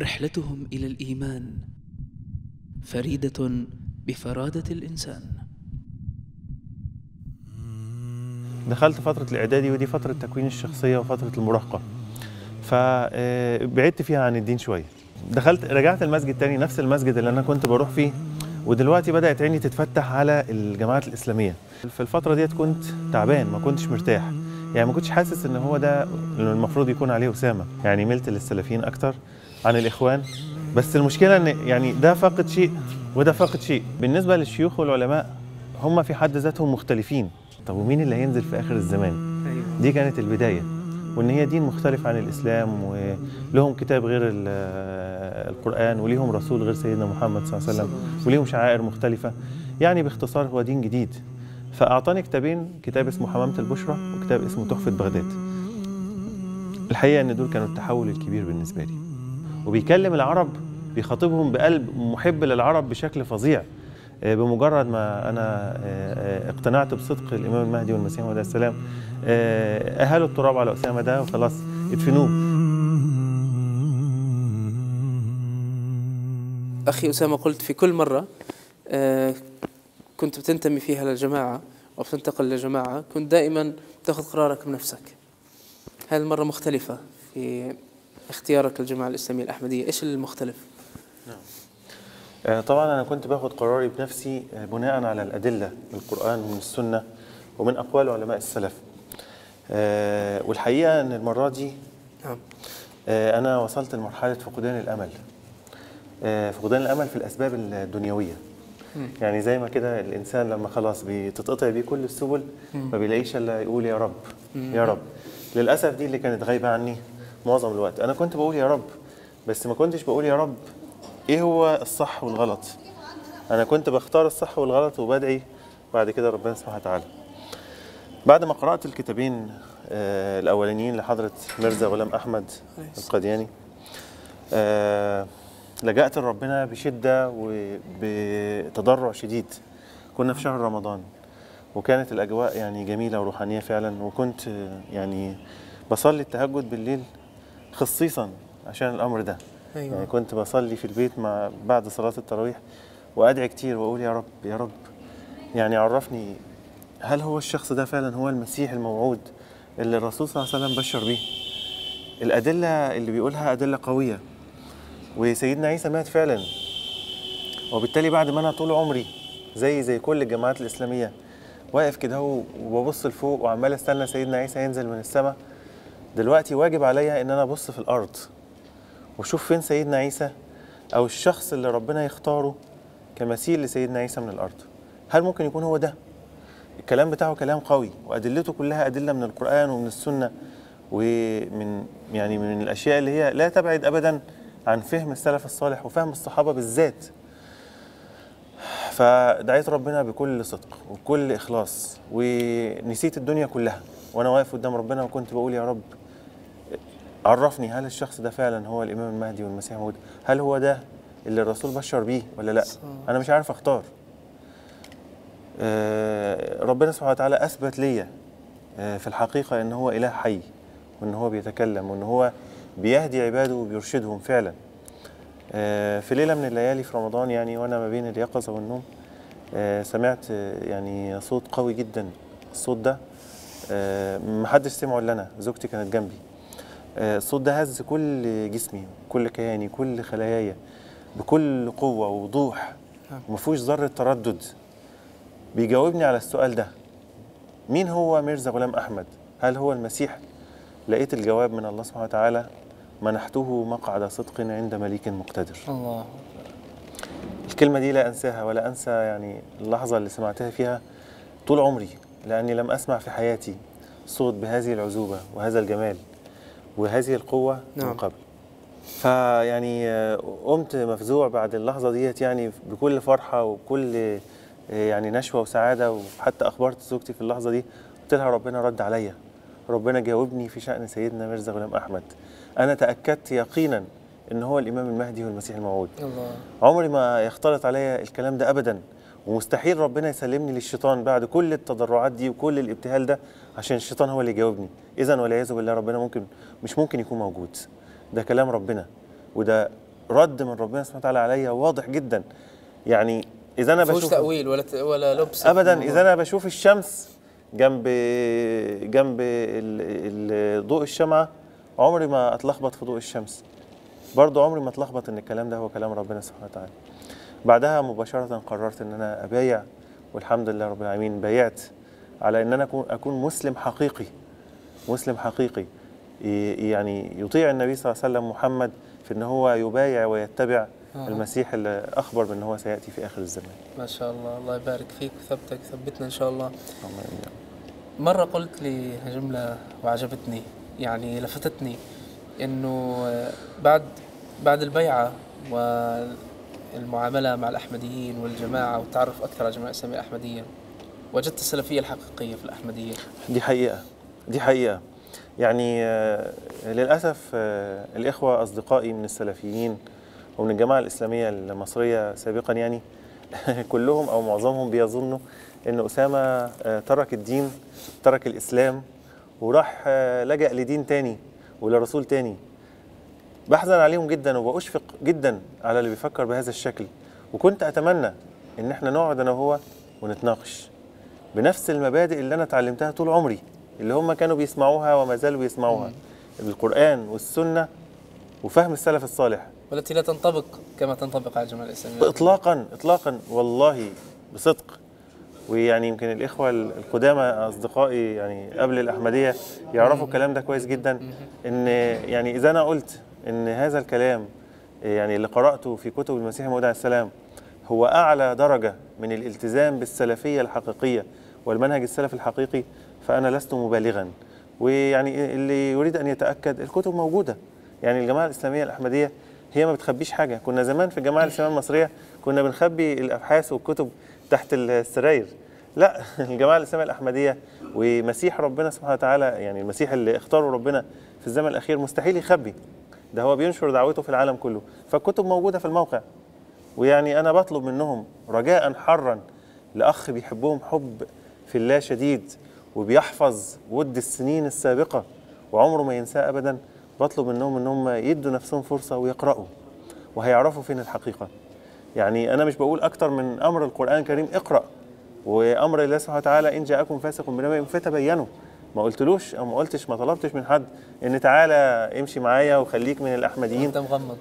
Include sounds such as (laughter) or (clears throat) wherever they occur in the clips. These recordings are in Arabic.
رحلتهم إلى الإيمان. فريدة بفرادة الإنسان. دخلت فترة الإعدادي ودي فترة تكوين الشخصية وفترة المراهقة. فبعدت فيها عن الدين شوية. دخلت رجعت المسجد تاني نفس المسجد اللي أنا كنت بروح فيه ودلوقتي بدأت عيني تتفتح على الجماعات الإسلامية. في الفترة ديت كنت تعبان ما كنتش مرتاح. يعني ما كنتش حاسس إن هو ده اللي المفروض يكون عليه أسامة. يعني ملت للسلفيين أكتر. عن الإخوان. بس المشكلة إن يعني ده فاقد شيء وده فاقد شيء. بالنسبة للشيوخ والعلماء هم في حد ذاتهم مختلفين. طب ومين اللي هينزل في آخر الزمان؟ دي كانت البداية. وإن هي دين مختلف عن الإسلام ولهم كتاب غير ال- القرآن وليهم رسول غير سيدنا محمد صلى الله عليه وسلم. وليهم شعائر مختلفة. يعني باختصار هو دين جديد. فأعطاني كتابين كتاب اسمه حمامة البشرى وكتاب اسمه تحفة بغداد. الحقيقة إن دول كانوا التحول الكبير بالنسبة لي. وبيكلم العرب بيخاطبهم بقلب محب للعرب بشكل فظيع. آه، بمجرد ما أنا آه، آه، اقتنعت بصدق الإمام المهدي والمسيح عليه السلام اهالوا التراب على أسامة ده وخلاص ادفنوه أخي أسامة قلت في كل مرة آه، كنت بتنتمي فيها للجماعة أو بتنتقل لجماعة كنت دائما تأخذ قرارك بنفسك. هذه المرة مختلفة في اختيارك للجماعة الإسلامية الأحمدية إيش المختلف؟ آه، طبعا أنا كنت باخد قراري بنفسي آه، بناء على الأدلة من القرآن ومن السنة ومن أقوال علماء السلف. آه، والحقيقة إن المرة دي نعم. أنا وصلت لمرحلة فقدان الأمل. آه، فقدان الأمل في الأسباب الدنيوية. يعني زي ما كده الإنسان لما خلاص بتتقطع بيه كل السبل ما بيلاقيش إلا يقول يا رب يا رب. للأسف دي اللي كانت غايبة عني. معظم الوقت. أنا كنت بقول يا رب بس ما كنتش بقول يا رب إيه هو الصح والغلط. أنا كنت بختار الصح والغلط وبدعي بعد كده ربنا سبحانه وتعالى. بعد ما قرأت الكتابين آه، الأولانيين لحضرة مرزا غلام أحمد القادياني آه، لجأت لربنا بشدة وبتضرع شديد. كنا في شهر رمضان وكانت الأجواء يعني جميلة وروحانية فعلا وكنت يعني بصلي التهجد بالليل خصيصا عشان الأمر ده. أيوة. يعني كنت بصلي في البيت مع بعد صلاة التراويح وأدعي كتير وأقول يا رب يا رب. يعني عرفني هل هو الشخص ده فعلا هو المسيح الموعود اللي الرسول صلى الله عليه وسلم بشر بيه؟ الأدلة اللي بيقولها أدلة قوية. وسيدنا عيسى مات فعلا. وبالتالي بعد ما أنا طول عمري زي زي كل الجماعات الإسلامية واقف كده وببص لفوق وعمال أستنى سيدنا عيسى ينزل من السماء. دلوقتي واجب عليا إن أنا أبص في الأرض وأشوف فين سيدنا عيسى أو الشخص اللي ربنا يختاره كمثيل لسيدنا عيسى من الأرض. هل ممكن يكون هو ده؟ الكلام بتاعه كلام قوي وأدلته كلها أدلة من القرآن ومن السنة ومن يعني من الأشياء اللي هي لا تبعد ابدا عن فهم السلف الصالح وفهم الصحابة بالذات. فدعيت ربنا بكل صدق وبكل إخلاص ونسيت الدنيا كلها وأنا واقف قدام ربنا وكنت بقول يا رب عرفني هل الشخص ده فعلا هو الإمام المهدي والمسيح موعود هل هو ده اللي الرسول بشر بيه ولا لأ؟ أنا مش عارف أختار. آه، ربنا سبحانه وتعالى أثبت ليا آه، في الحقيقة إن هو إله حي وإن هو بيتكلم وإن هو بيهدي عباده وبيرشدهم فعلا. آه، في ليلة من الليالي في رمضان يعني وأنا ما بين اليقظة والنوم سمعت يعني صوت قوي جدا الصوت ده محدش سمعه إلا أنا زوجتي كانت جنبي. الصوت ده هز كل جسمي كل كياني كل خلاياي بكل قوة ووضوح. وما فيهوش ذرة تردد. بيجاوبني على السؤال ده. مين هو ميرزا غلام أحمد؟ هل هو المسيح؟ لقيت الجواب من الله سبحانه وتعالى منحته مقعد صدق عند مليك مقتدر. الله. الكلمة دي لا أنساها ولا أنسى يعني اللحظة اللي سمعتها فيها طول عمري لأني لم أسمع في حياتي صوت بهذه العذوبة وهذا الجمال. وهذه القوة من نعم. قبل. فيعني آه، قمت مفزوع بعد اللحظة ديت يعني بكل فرحة وبكل آه، يعني نشوة وسعادة وحتى أخبرت زوجتي في اللحظة دي. قلت لها ربنا رد عليا. ربنا جاوبني في شأن سيدنا ميرزا غلام أحمد. أنا تأكدت يقينا إن هو الإمام المهدي والمسيح الموعود. الله. عمري ما يختلط عليا الكلام ده ابدا. ومستحيل ربنا يسلمني للشيطان بعد كل التضرعات دي وكل الابتهال ده عشان الشيطان هو اللي يجاوبني. اذا والعياذ بالله ربنا ممكن مش ممكن يكون موجود. ده كلام ربنا. وده رد من ربنا سبحانه وتعالى عليا واضح جدا. يعني إذا أنا بشوف تأويل ولا ولا لبس ابدا إذا أنا بشوف الشمس جنب جنب ضوء الشمعة عمري ما أتلخبط في ضوء الشمس. برضو عمري ما أتلخبط إن الكلام ده هو كلام ربنا سبحانه وتعالى. بعدها مباشرة قررت إن أنا أبايع والحمد لله رب العالمين بايعت على إن أنا اكون مسلم حقيقي. مسلم حقيقي. يعني يطيع النبي صلى الله عليه وسلم محمد في إن هو يبايع ويتبع آه. المسيح اللي أخبر بإن هو سيأتي في آخر الزمان. ما شاء الله. الله يبارك فيك وثبتك ثبتنا إن شاء الله. اللهم آمين. مرة قلت لي جملة وعجبتني يعني لفتتني إنه بعد بعد البيعة والمعاملة مع الأحمديين والجماعة والتعرف أكثر على الجماعة الإسلامية الأحمدية وجدت السلفية الحقيقية في الأحمدية. دي حقيقة. دي حقيقة. يعني آه، للأسف آه، الإخوة أصدقائي من السلفيين ومن الجماعة الإسلامية المصرية سابقا يعني (laughs) كلهم أو معظمهم بيظنوا إن أسامة آه، ترك الدين ترك الإسلام وراح لجأ لدين تاني ولرسول تاني. بحزن عليهم جدا وبأشفق جدا على اللي بيفكر بهذا الشكل. وكنت أتمنى إن إحنا نقعد أنا وهو ونتناقش بنفس المبادئ اللي أنا اتعلمتها طول عمري اللي هم كانوا بيسمعوها وما زالوا بيسمعوها القرآن والسنة وفهم السلف الصالح. والتي لا تنطبق كما تنطبق على الجماعة الإسلامية اطلاقا اطلاقا والله بصدق. ويعني يمكن الإخوة القدامى أصدقائي يعني قبل الأحمدية يعرفوا الكلام ده كويس جدا إن يعني إذا أنا قلت إن هذا الكلام يعني اللي قرأته في كتب المسيح موعود عليه السلام هو أعلى درجة من الالتزام بالسلفية الحقيقية والمنهج السلفي الحقيقي فأنا لست مبالغا. ويعني اللي يريد أن يتأكد الكتب موجودة. يعني الجماعة الإسلامية الأحمدية هي ما بتخبيش حاجة. كنا زمان في الجماعة الإسلامية المصرية كنا بنخبي الأبحاث والكتب تحت السراير. لا (laughs) الجماعة الإسلامية الأحمدية ومسيح ربنا سبحانه وتعالى يعني المسيح اللي اختاره ربنا في الزمن الأخير مستحيل يخبي. ده هو بينشر دعوته في العالم كله. فالكتب موجودة في الموقع. ويعني أنا بطلب منهم رجاء حرا لأخ بيحبهم حب في الله شديد وبيحفظ ود السنين السابقة وعمره ما ينساه ابدا بطلب منهم انهم يدوا نفسهم فرصة ويقرأوا وهيعرفوا فين الحقيقة. يعني أنا مش بقول أكتر من أمر القرآن الكريم اقرأ. وأمر الله سبحانه وتعالى إن جاءكم فاسق بنبأ فتبينوا. ما قلتلوش أو ما قلتش ما طلبتش من حد إن تعالى امشي معايا وخليك من الأحمديين. أنت مغمض.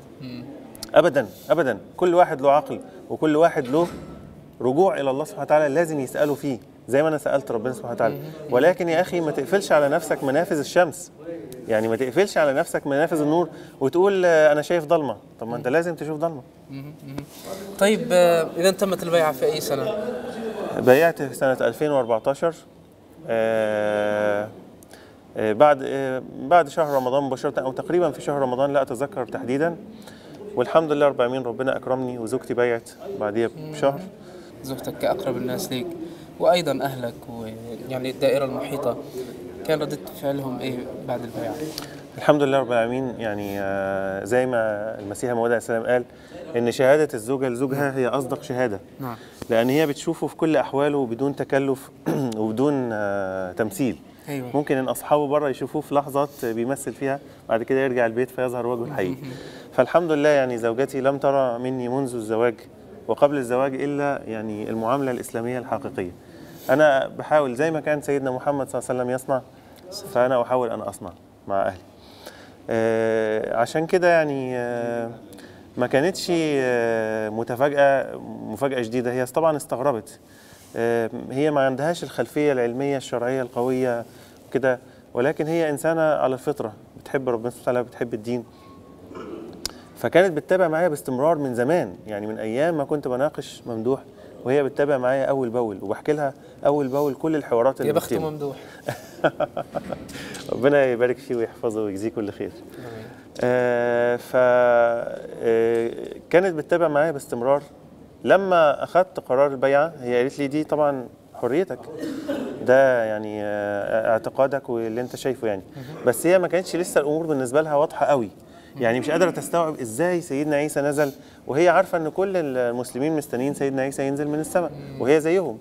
ابدا ابدا. كل واحد له عقل وكل واحد له رجوع إلى الله سبحانه وتعالى لازم يسأله فيه زي ما أنا سألت ربنا سبحانه وتعالى. ولكن يا أخي ما تقفلش على نفسك منافذ الشمس. يعني ما تقفلش على نفسك منافذ النور وتقول أنا شايف ضلمة. طب ما أنت لازم تشوف ضلمة. طيب آه، إذا تمت البيعة في أي سنة؟ بيعت في سنة 2014 آه، آه، بعد آه، بعد شهر رمضان مباشرة أو تقريبا في شهر رمضان لا أتذكر تحديدا. والحمد لله رب العالمين ربنا أكرمني وزوجتي بيعت بعديها بشهر. زوجتك كأقرب الناس ليك وأيضا أهلك ويعني الدائرة المحيطة. كان ردة فعلهم إيه بعد البيعة؟ الحمد لله رب العالمين. يعني آه، زي ما المسيح موعود عليه السلام قال إن شهادة الزوجة لزوجها هي أصدق شهادة. نعم. لأن هي بتشوفه في كل أحواله بدون تكلف (clears throat) وبدون آه، تمثيل. أيوة. ممكن إن أصحابه بره يشوفوه في لحظات بيمثل فيها بعد كده يرجع البيت فيظهر وجهه الحقيقي. فالحمد لله يعني زوجتي لم ترى مني منذ الزواج وقبل الزواج إلا يعني المعاملة الإسلامية الحقيقية. أنا بحاول زي ما كان سيدنا محمد صلى الله عليه وسلم يصنع فأنا أحاول أن أصنع مع أهلي. عشان كده يعني آه، ما كانتش آه، متفاجأة مفاجأة جديدة هي طبعا استغربت. آه، هي ما عندهاش الخلفية العلمية الشرعية القوية كده ولكن هي إنسانة على الفطرة بتحب ربنا سبحانه وتعالى بتحب الدين. فكانت بتتابع معايا باستمرار من زمان يعني من أيام ما كنت بناقش ممدوح. وهي بتتابع معايا أول بأول وبحكي لها أول بأول كل الحوارات يا اللي بخته بتتم. ممدوح. (laughs) ربنا يبارك فيه ويحفظه ويجزيه كل خير. آه، ف آه، كانت بتتابع معايا باستمرار. لما اخذت قرار البيعة هي قالت لي دي طبعا حريتك. ده يعني آه، اعتقادك واللي أنت شايفه يعني. بس هي ما كانتش لسه الأمور بالنسبة لها واضحة قوي. يعني مش قادرة تستوعب إزاي سيدنا عيسى نزل وهي عارفة إن كل المسلمين مستنيين سيدنا عيسى ينزل من السماء وهي زيهم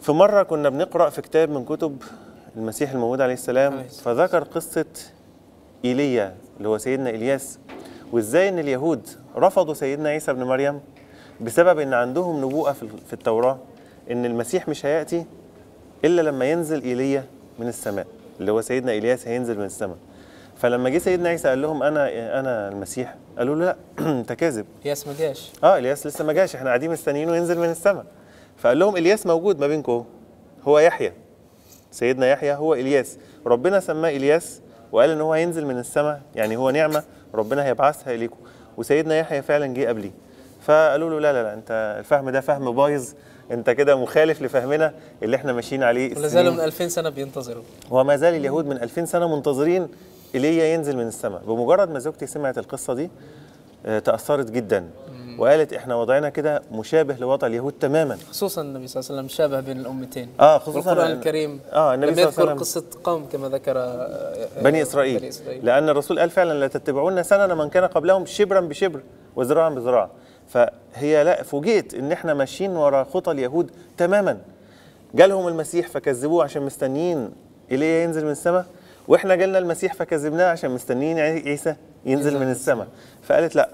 في مرة كنا بنقرأ في كتاب من كتب المسيح الموعود عليه السلام. فذكر قصة إيليا اللي هو سيدنا إلياس وإزاي إن اليهود رفضوا سيدنا عيسى ابن مريم بسبب إن عندهم نبوءة في في التوراة إن المسيح مش هيأتي إلا لما ينزل إيليا من السماء اللي هو سيدنا إلياس هينزل من السماء فلما جه سيدنا عيسى قال لهم أنا أنا المسيح قالوا له لا (clears throat) أنت كاذب. ياس ما جاش. آه إلياس لسه ما جاش إحنا قاعدين مستنيينه ينزل من السماء. فقال لهم إلياس موجود ما بينكم؟ هو يحيى. سيدنا يحيى هو إلياس. ربنا سماه إلياس وقال إن هو هينزل من السماء يعني هو نعمة ربنا هيبعثها إليكم. وسيدنا يحيى فعلا جه قبليه. فقالوا له لا لا لا أنت الفهم ده فهم بايظ. أنت كده مخالف لفهمنا اللي إحنا ماشيين عليه ولا زالوا. من 2000 سنة بينتظروا. وما زال اليهود من 2000 سنة منتظرين إيليا ينزل من السماء. بمجرد ما زوجتي سمعت القصة دي آه، تأثرت جدا. وقالت إحنا وضعنا كده مشابه لوضع اليهود تماما. خصوصا النبي صلى الله عليه وسلم شابه بين الأمتين. آه خصوصا والقرآن إن- الكريم آه النبي صلى الله عليه يذكر وسلم قصة قوم كما ذكر آه، بني إسرائيل. بني إسرائيل. لأن الرسول قال فعلا لا تتبعون سنن من كان قبلهم شبرا بشبر وذراعا بذراع فهي لا فوجئت إن إحنا ماشيين ورا خطى اليهود تماما. جالهم المسيح فكذبوه عشان مستنيين إيليا ينزل من السماء. وإحنا جالنا المسيح فكذبناه عشان مستنيين عي- عيسى ينزل من السماء. فقالت لا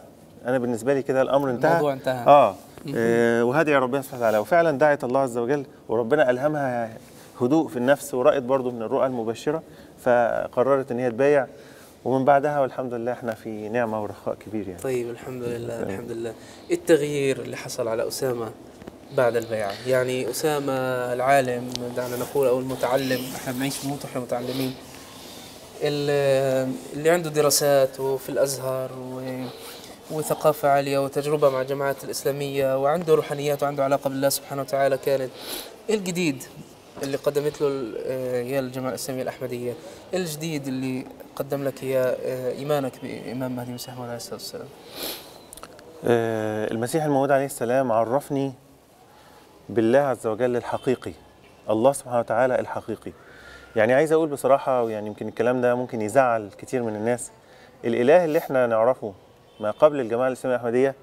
أنا بالنسبة لي كده الأمر انتهى. الموضوع انتهى. آه, آه وهدي ربنا سبحانه وتعالى وفعلا دعت الله عز وجل وربنا ألهمها هدوء في النفس ورأت برضو من الرؤى المبشرة فقررت إن هي تبايع. ومن بعدها والحمد لله إحنا في نعمة ورخاء كبير يعني. طيب الحمد لله الحمد لله. إيه التغيير اللي حصل على أسامة بعد البيعة؟ يعني أسامة العالم دعنا نقول أو المتعلم. إحنا بنعيش بموت وإحنا متعلمين. اللي عنده دراسات وفي الأزهر و وثقافة عالية وتجربة مع الجماعات الإسلامية وعنده روحانيات وعنده علاقة بالله سبحانه وتعالى كانت الجديد اللي قدمت له آه، يا الجماعة الإسلامية الأحمدية الجديد اللي قدم لك يا إيمانك بإمام مهدي مسيح عليه الصلاة والسلام. آه المسيح الموعود عليه السلام عرفني بالله عز وجل الحقيقي الله سبحانه وتعالى الحقيقي. يعني عايز أقول بصراحة ويعني يمكن الكلام ده ممكن يزعل كتير من الناس الإله اللي إحنا نعرفه ما قبل الجماعة الاسلاميه الاحمديه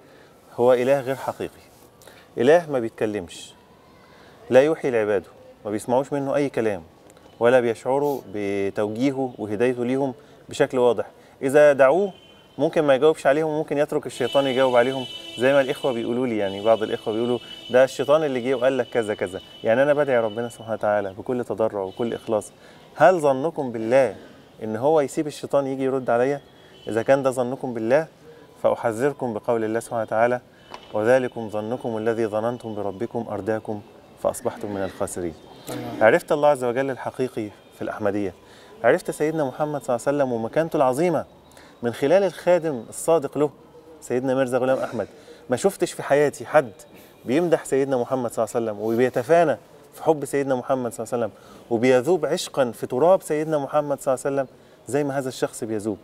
هو إله غير حقيقي. إله ما بيتكلمش لا يوحي لعباده ما بيسمعوش منه أي كلام ولا بيشعروا بتوجيهه وهدايته ليهم بشكل واضح. إذا دعوه ممكن ما يجاوبش عليهم ممكن يترك الشيطان يجاوب عليهم. زي ما الإخوة بيقولوا لي يعني بعض الإخوة بيقولوا ده الشيطان اللي جه وقال لك كذا كذا. يعني أنا بدعي ربنا سبحانه وتعالى بكل تضرع وكل إخلاص. هل ظنكم بالله إن هو يسيب الشيطان يجي يرد عليا؟ إذا كان ده ظنكم بالله فأحذركم بقول الله سبحانه وتعالى وذلكم ظنكم الذي ظننتم بربكم أرداكم فأصبحتم من الخاسرين. عرفت الله عز وجل الحقيقي في الأحمدية؟ عرفت سيدنا محمد صلى الله عليه وسلم ومكانته العظيمة. من خلال الخادم الصادق له سيدنا ميرزا غلام أحمد. ما شفتش في حياتي حد بيمدح سيدنا محمد صلى الله عليه وسلم وبيتفانى في حب سيدنا محمد صلى الله عليه وسلم وبيذوب عشقا في تراب سيدنا محمد صلى الله عليه وسلم زي ما هذا الشخص بيذوب.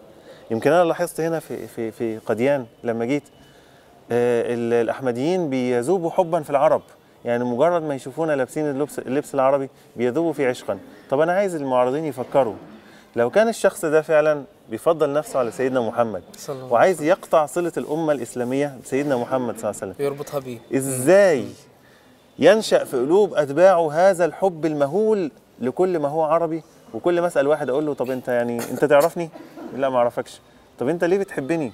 يمكن أنا لاحظت هنا في في في قديان لما جيت آه، ال- الأحمديين بيذوبوا حبا في العرب. يعني مجرد ما يشوفونا لابسين اللبس, اللبس العربي بيذوبوا فيه عشقا. طب أنا عايز المعارضين يفكروا لو كان الشخص ده فعلا بيفضل نفسه على سيدنا محمد صلى الله وعايز يقطع صلة الأمة الإسلامية بسيدنا محمد صلى الله عليه وسلم. يربطها بيه إزاي ينشأ في قلوب أتباعه هذا الحب المهول لكل ما هو عربي؟ وكل ما أسأل واحد أقول له طب أنت يعني أنت تعرفني؟ لا ما أعرفكش. طب أنت ليه بتحبني؟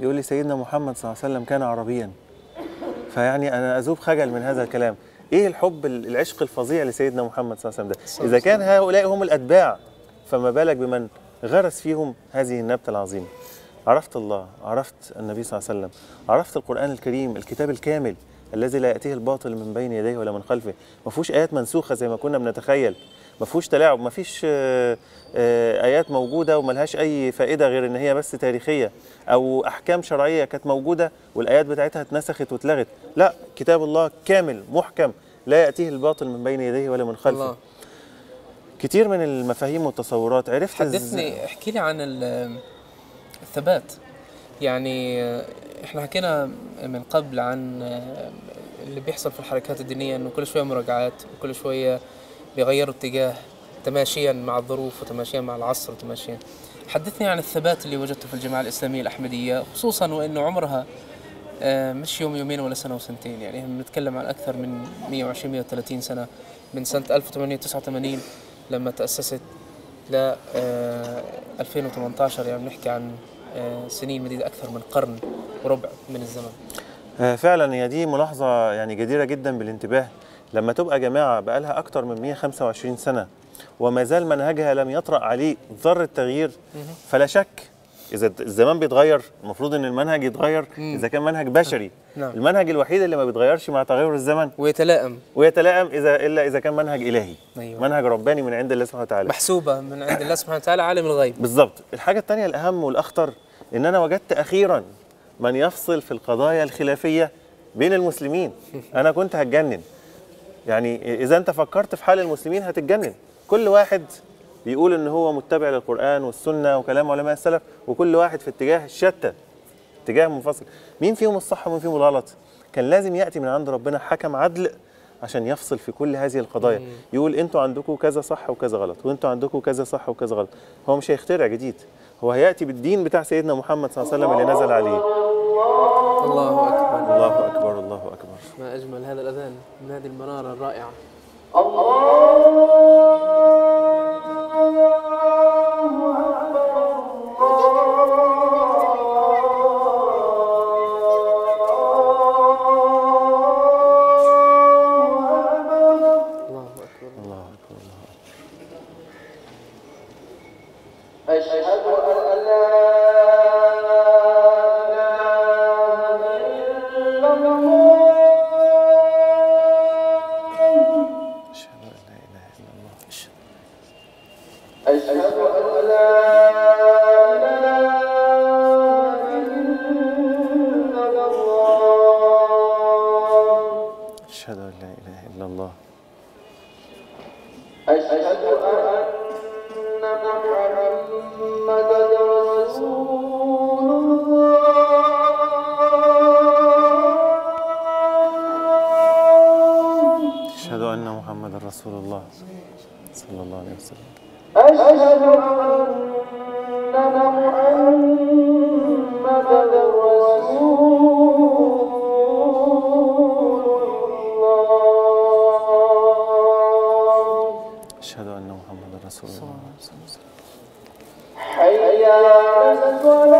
يقول لي سيدنا محمد صلى الله عليه وسلم كان عربيا. فيعني أنا أذوب خجل من هذا الكلام. إيه الحب ال- العشق الفظيع لسيدنا محمد صلى الله عليه وسلم ده؟ إذا كان هؤلاء هم الأتباع فما بالك بمن غرس فيهم هذه النبتة العظيمة. عرفت الله عرفت النبي صلى الله عليه وسلم. عرفت القرآن الكريم الكتاب الكامل الذي لا يأتيه الباطل من بين يديه ولا من خلفه. ما فيهوش آيات منسوخة زي ما كنا بنتخيل. ما فيهوش تلاعب ما فيش آه، آه، آيات موجودة وملهاش أي فائدة غير إن هي بس تاريخية أو أحكام شرعية كانت موجودة والآيات بتاعتها اتنسخت واتلغت. لا كتاب الله كامل محكم لا يأتيه الباطل من بين يديه ولا من خلفه. الله. كتير من المفاهيم والتصورات. عرفت حدثني احكي لي عن ال- الثبات. يعني إحنا حكينا من قبل عن اللي بيحصل في الحركات الدينية إنه كل شوية مراجعات وكل شوية بيغيروا اتجاه تماشيا مع الظروف وتماشيا مع العصر وتماشيا. حدثني عن الثبات اللي وجدته في الجماعة الإسلامية الأحمدية خصوصا وأنه عمرها آه، مش يوم يومين ولا سنة وسنتين. يعني بنتكلم عن أكثر من 120 130 سنة من سنة 1889 لما تأسست ل آه، 2018 يعني بنحكي عن آه، سنين مديدة أكثر من قرن وربع من الزمن. آه، فعلا هي دي ملاحظة يعني جديرة جدا بالانتباه. لما تبقى جماعة بقالها أكتر من 125 سنة وما زال منهجها لم يطرأ عليه ذرة تغيير فلا شك إذا الزمان بيتغير المفروض إن المنهج يتغير إذا كان منهج بشري. نعم. المنهج الوحيد اللي ما بيتغيرش مع تغير الزمن. ويتلائم. ويتلائم إذا إلا إذا كان منهج إلهي. أيوة. منهج رباني من عند الله سبحانه وتعالى. محسوبة من عند الله سبحانه وتعالى عالم الغيب. بالظبط الحاجة التانية الأهم والأخطر إن أنا وجدت أخيرا من يفصل في القضايا الخلافية بين المسلمين. (laughs) أنا كنت هتجنن. يعني إذا أنت فكرت في حال المسلمين هتتجنن. كل واحد بيقول إن هو متبع للقرآن والسنة وكلام علماء السلف وكل واحد في اتجاه شتى اتجاه منفصل. مين فيهم الصح ومين فيهم الغلط؟ كان لازم يأتي من عند ربنا حكم عدل عشان يفصل في كل هذه القضايا. يقول أنتوا عندكم كذا صح وكذا غلط وانتوا عندكم كذا صح وكذا غلط. هو مش هيخترع جديد هو هيأتي بالدين بتاع سيدنا محمد صلى الله عليه وسلم اللي نزل عليه. الله أكبر. الله أكبر الله أكبر. ما أجمل هذا الأذان من هذه المنارة الرائعة. الله إلا الله حي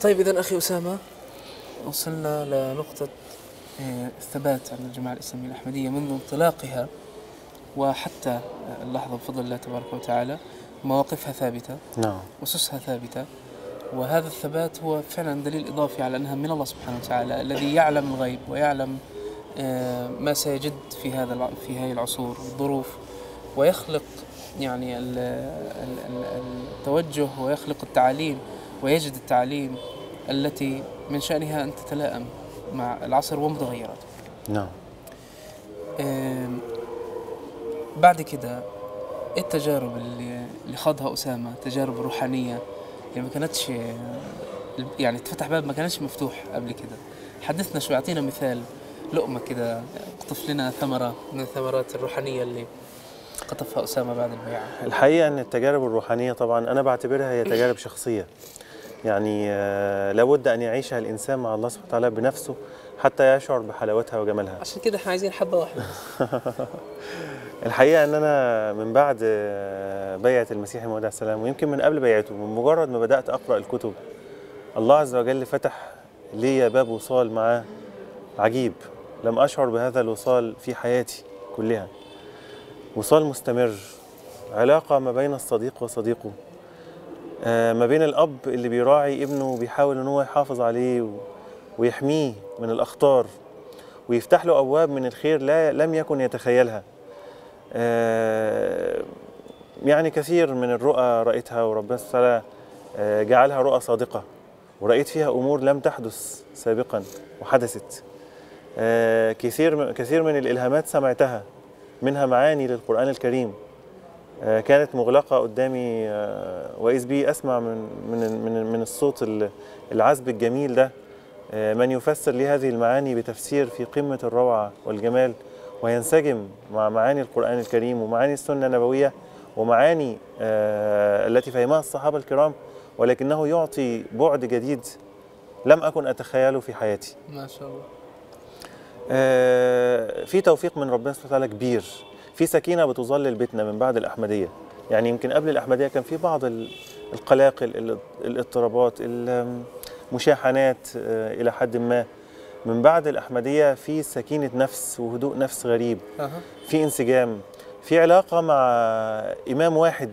طيب إذا أخي أسامة وصلنا لنقطة آه، الثبات عند الجماعة الإسلامية الأحمدية منذ انطلاقها وحتى آه، اللحظة بفضل الله تبارك وتعالى مواقفها ثابتة نعم. أسسها ثابتة وهذا الثبات هو فعلا دليل إضافي على أنها من الله سبحانه وتعالى الذي يعلم الغيب ويعلم آه، ما سيجد في هذا في هذه العصور والظروف ويخلق يعني ال- ال- ال- التوجه ويخلق التعاليم ويجد التعاليم التي من شأنها أن تتلائم مع العصر ومتغيراته نعم. بعد كده إيه التجارب اللي خاضها أسامة؟ تجارب روحانية؟ اللي ما كانتش يعني اتفتح باب ما كانش مفتوح قبل كده. حدثنا شوي أعطينا مثال لقمة كده اقطف لنا ثمرة من الثمرات الروحانية اللي قطفها أسامة بعد البيعة. الحقيقة أن التجارب الروحانية طبعا أنا بعتبرها هي تجارب شخصية. يعني آه، لابد أن يعيشها الإنسان مع الله سبحانه وتعالى بنفسه حتى يشعر بحلاوتها وجمالها. عشان كده إحنا عايزين حبة واحدة (laughs) الحقيقة أن أنا من بعد آه، بيعة المسيح الموعود عليه السلام ويمكن من قبل بيعته من مجرد ما بدأت أقرأ الكتب الله عز وجل فتح لي باب وصال معاه عجيب. لم أشعر بهذا الوصال في حياتي كلها. وصال مستمر. علاقة ما بين الصديق وصديقه. آه، ما بين الأب اللي بيراعي ابنه وبيحاول إن هو يحافظ عليه ويحميه من الأخطار ويفتح له أبواب من الخير لا لم يكن يتخيلها. آه، يعني كثير من الرؤى رأيتها وربنا وتعالى آه، جعلها رؤى صادقة. ورأيت فيها أمور لم تحدث سابقا وحدثت. كثير كثير من الإلهامات سمعتها. منها معاني للقرآن الكريم. آه، كانت مغلقة قدامي آه، وإذ بي أسمع من من من من الصوت ال- العذب الجميل ده. آه، من يفسر لي هذه المعاني بتفسير في قمة الروعة والجمال وينسجم مع معاني القرآن الكريم ومعاني السنة النبوية ومعاني التي فهمها الصحابة الكرام ولكنه يعطي بعد جديد لم أكن أتخيله في حياتي. ما شاء الله. في توفيق من ربنا سبحانه وتعالى كبير. في سكينة بتظلل بيتنا من بعد الأحمدية. يعني يمكن قبل الأحمدية كان في بعض ال- القلاقل ال- الاضطرابات المشاحنات آه، إلى حد ما. من بعد الأحمدية في سكينة نفس وهدوء نفس غريب. في انسجام. في علاقة مع إمام واحد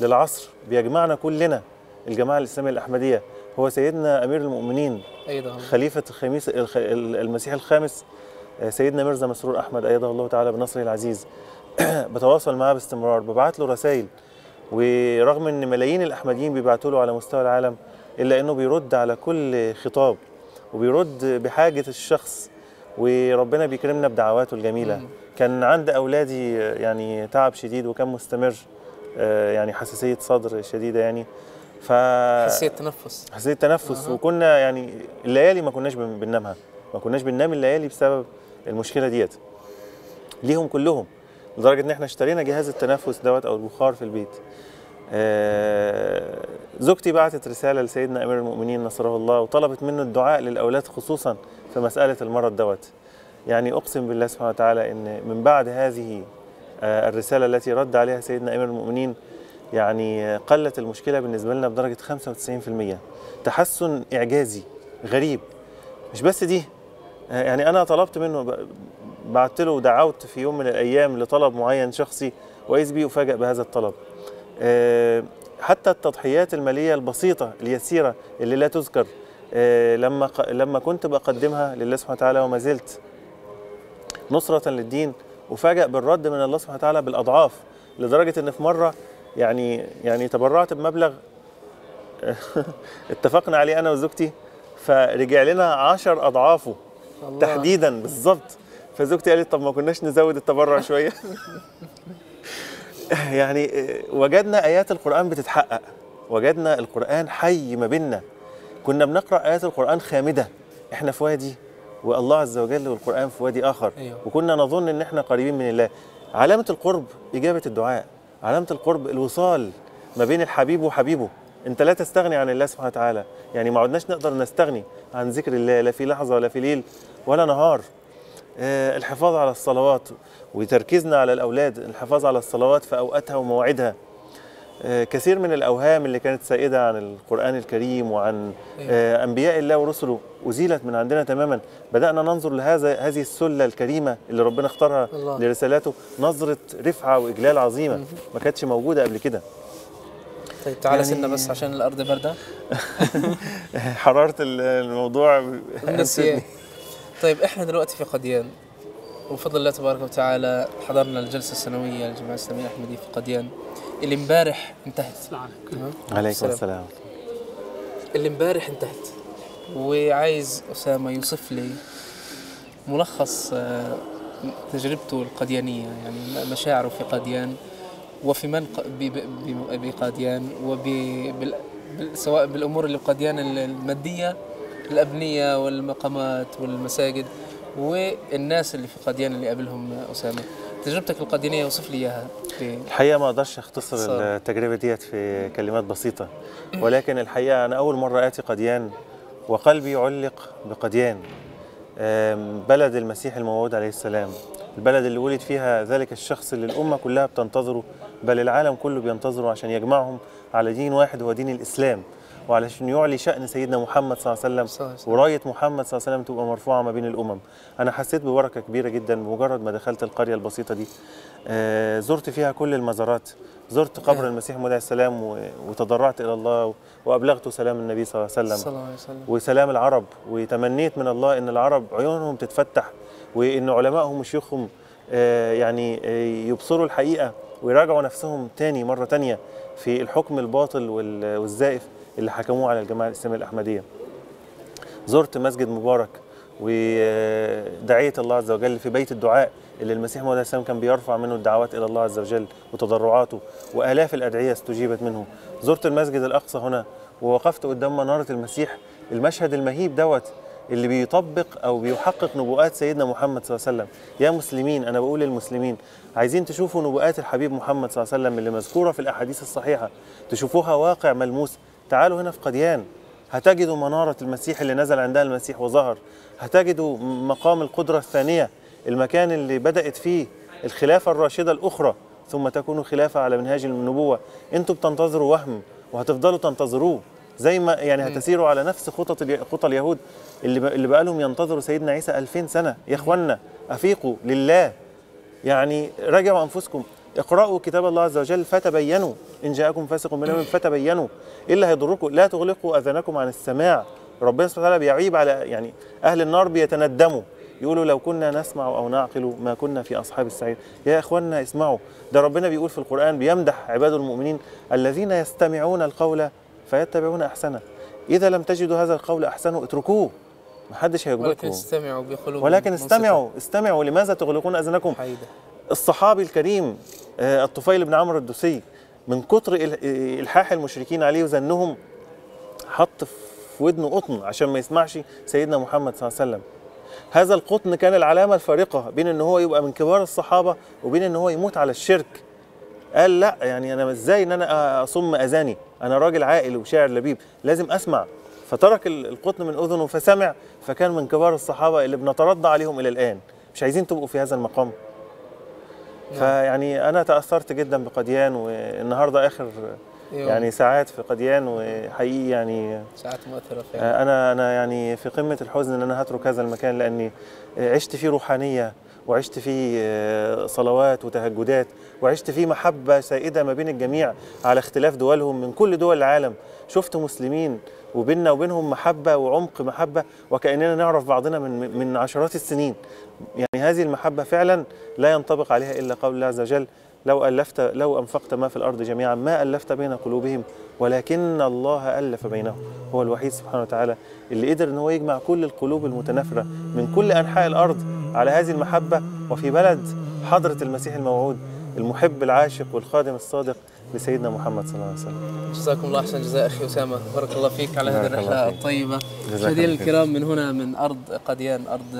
للعصر بيجمعنا كلنا الجماعة الإسلامية الأحمدية. هو سيدنا أمير المؤمنين أيضا. خليفة الخميس الخ- المسيح الخامس آه، سيدنا ميرزا مسرور أحمد أيده الله تعالى بنصره العزيز. (clears throat) بتواصل معاه باستمرار ببعت له رسائل ورغم إن ملايين الأحمديين بيبعتوا له على مستوى العالم إلا إنه بيرد على كل خطاب وبيرد بحاجة الشخص وربنا بيكرمنا بدعواته الجميلة. مم. كان عند أولادي يعني تعب شديد وكان مستمر آه، يعني حساسية صدر شديدة يعني. ف حساسيه تنفس. حساسيه تنفس أها. وكنا يعني الليالي ما كناش بن- بننامها. ما كناش بننام الليالي بسبب المشكلة ديت. ليهم كلهم. لدرجة إن إحنا اشترينا جهاز التنفس دوت أو البخار في البيت. آه، زوجتي بعتت رسالة لسيدنا أمير المؤمنين نصره الله وطلبت منه الدعاء للأولاد خصوصا في مسألة المرض دوت. يعني أقسم بالله سبحانه وتعالى إن من بعد هذه آه، الرسالة التي رد عليها سيدنا أمير المؤمنين يعني قلت المشكلة بالنسبة لنا بدرجة 95% تحسن إعجازي غريب. مش بس دي آه، يعني أنا طلبت منه بعت له ودعوت في يوم من الأيام لطلب معين شخصي واذ بي افاجئ بهذا الطلب. آه، حتى التضحيات المالية البسيطة اليسيرة اللي لا تذكر آه، لما لما كنت بقدمها لله سبحانه وتعالى وما زلت نصرة للدين وفاجأ بالرد من الله سبحانه وتعالى بالأضعاف لدرجة إن في مرة يعني يعني تبرعت بمبلغ (laughs) اتفقنا عليه أنا وزوجتي فرجع لنا عشر أضعافه الله. تحديدا بالظبط فزوجتي قالت طب ما كناش نزود التبرع (laughs) شوية. يعني وجدنا آيات القرآن بتتحقق. وجدنا القرآن حي ما بيننا. كنا بنقرأ آيات القرآن خامدة. إحنا في وادي والله عز وجل والقرآن في وادي آخر. أيوه. وكنا نظن إن إحنا قريبين من الله. علامة القرب إجابة الدعاء. علامة القرب الوصال ما بين الحبيب وحبيبه. انت لا تستغني عن الله سبحانه وتعالى. يعني ما عدناش نقدر نستغني عن ذكر الله لا في لحظة ولا في ليل ولا نهار. آه، الحفاظ على الصلوات وتركيزنا على الأولاد الحفاظ على الصلوات في أوقاتها ومواعيدها. كثير من الأوهام اللي كانت سائدة عن القرآن الكريم وعن آه، أنبياء الله ورسله أزيلت من عندنا تماما. بدأنا ننظر لهذا هذه السلة الكريمة اللي ربنا اختارها الله. لرسالاته نظرة رفعة وإجلال عظيمة. ما كانتش موجودة قبل كده. طيب تعالى يعني- سنة بس عشان الأرض برده (laughs) حرارة ال- الموضوع. (laughs) طيب إحنا دلوقتي في قديان. وبفضل الله تبارك وتعالى حضرنا الجلسة السنوية للجماعه الاسلاميه الأحمدية في قديان. اللي امبارح انتهت. تمام؟ عليكم السلام. السلام. اللي امبارح انتهت. وعايز أسامة يوصف لي ملخص آه، تجربته القديانية يعني مشاعره في قاديان وفي من بقاديان وب سواء بالأمور اللي بقاديان المادية الأبنية والمقامات والمساجد والناس اللي في قاديان اللي قابلهم أسامة. تجربتك القاديانية وصف لي إياها في الحقيقة ما أقدرش أختصر صار. التجربة ديت في كلمات بسيطة. ولكن الحقيقة أنا أول مرة آتي قديان وقلبي علق بقديان. بلد المسيح الموعود عليه السلام. البلد اللي ولد فيها ذلك الشخص اللي الأمة كلها بتنتظره بل العالم كله بينتظره عشان يجمعهم على دين واحد هو دين الإسلام. وعلشان يعلي شأن سيدنا محمد صلى الله عليه وسلم. وراية محمد صلى الله عليه وسلم تبقى مرفوعة ما بين الأمم. أنا حسيت ببركة كبيرة جدا بمجرد ما دخلت القرية البسيطة دي. آه، زرت فيها كل المزارات. زرت قبر نعم. المسيح عليه السلام وتضرعت إلى الله وأبلغت سلام النبي صلى الله عليه وسلم. وسلام العرب. وتمنيت من الله إن العرب عيونهم تتفتح وإن علمائهم وشيوخهم آه، يعني آه، يبصروا الحقيقة ويراجعوا نفسهم تاني مرة تانية في الحكم الباطل وال- والزائف. اللي حكموه على الجماعة الإسلامية الأحمدية. زرت مسجد مبارك ودعيت الله عز وجل في بيت الدعاء اللي المسيح موعود السلام كان بيرفع منه الدعوات إلى الله عز وجل وتضرعاته وآلاف الأدعية استجيبت منه. زرت المسجد الأقصى هنا ووقفت قدام منارة المسيح المشهد المهيب دوت اللي بيطبق أو بيحقق نبوءات سيدنا محمد صلى الله عليه وسلم. يا مسلمين أنا بقول للمسلمين عايزين تشوفوا نبوءات الحبيب محمد صلى الله عليه وسلم اللي مذكورة في الأحاديث الصحيحة. تشوفوها واقع ملموس تعالوا هنا في قديان. هتجدوا منارة المسيح اللي نزل عندها المسيح وظهر. هتجدوا مقام القدرة الثانية المكان اللي بدأت فيه الخلافة الراشدة الأخرى. ثم تكون خلافة على منهاج النبوة. أنتوا بتنتظروا وهم وهتفضلوا تنتظروه. زي ما يعني هتسيروا على نفس خطط خطى اليهود اللي اللي بقالهم ينتظروا سيدنا عيسى 2000 سنة. يا اخوانا أفيقوا لله. يعني راجعوا أنفسكم. اقرأوا كتاب الله عز وجل فتبينوا. إن جاءكم فاسق بنبأ فتبينوا إيه اللي هيضركم لا تغلقوا أذانكم عن السماع. ربنا سبحانه وتعالى بيعيب على يعني أهل النار بيتندموا. يقولوا لو كنا نسمع أو نعقل ما كنا في أصحاب السعير. يا اخوانا اسمعوا. ده ربنا بيقول في القرآن بيمدح عباده المؤمنين الذين يستمعون القول فيتبعون أحسنه. إذا لم تجدوا هذا القول احسنه اتركوه. محدش ولكن هيجبركم استمعوا بقلوب ولكن. استمعوا. استمعوا. لماذا تغلقون اذانكم حيدة. الصحابي الكريم آه، الطفيل بن عمرو الدوسي من كتر إل- إلحاح المشركين عليه وزنهم حط في ودنه قطن عشان ما يسمعش سيدنا محمد صلى الله عليه وسلم. هذا القطن كان العلامة الفارقة بين إن هو يبقى من كبار الصحابة وبين إن هو يموت على الشرك. قال لا يعني أنا إزاي إن أنا أصم أذاني؟ أنا راجل عاقل وشاعر لبيب لازم أسمع. فترك ال- القطن من أذنه فسمع فكان من كبار الصحابة اللي بنترضى عليهم إلى الآن. مش عايزين تبقوا في هذا المقام. فيعني أنا تأثرت جدا بقديان والنهاردة آخر. يعني ساعات في قديان وحقيقي يعني ساعات مؤثرة فعلا. أنا أنا يعني في قمة الحزن إن أنا هترك هذا المكان لأني عشت فيه روحانية وعشت فيه صلوات وتهجدات وعشت فيه محبة سائدة ما بين الجميع على اختلاف دولهم من كل دول العالم. شفت مسلمين وبيننا وبينهم محبة وعمق محبة وكأننا نعرف بعضنا من من عشرات السنين. يعني هذه المحبة فعلا لا ينطبق عليها إلا قول الله عز وجل لو ألفت لو أنفقت ما في الأرض جميعا ما ألفت بين قلوبهم ولكن الله ألف بينهم. هو الوحيد سبحانه وتعالى اللي قدر أن هو يجمع كل القلوب المتنافرة من كل أنحاء الأرض على هذه المحبة. وفي بلد حضرة المسيح الموعود المحب العاشق والخادم الصادق لسيدنا محمد صلى الله عليه وسلم. جزاكم الله أحسن جزاء أخي أسامة. بارك الله فيك على هذه الرحلة. الطيبة. مشاهدينا. الكرام من هنا من أرض قديان أرض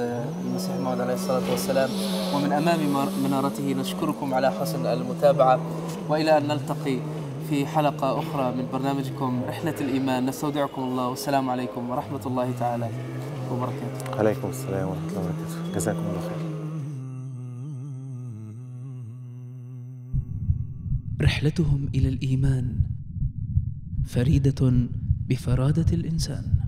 المسيح موعود عليه الصلاة والسلام. ومن أمام منارته نشكركم على حسن المتابعة. وإلى أن نلتقي في حلقة أخرى من برنامجكم رحلة الإيمان. نستودعكم الله. والسلام عليكم ورحمة الله تعالى وبركاته. عليكم السلام ورحمة الله وبركاته. جزاكم الله خير. رحلتهم إلى الإيمان فريدة بفرادة الإنسان.